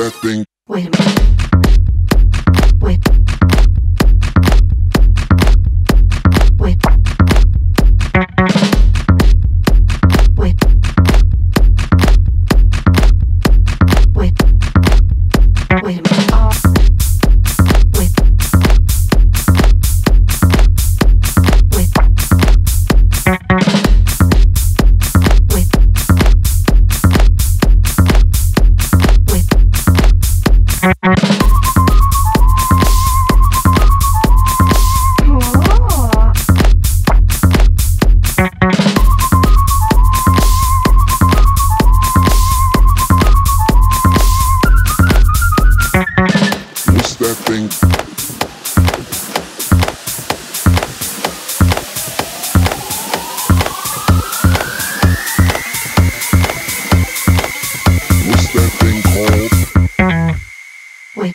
that thing. Wait a minute. Wait.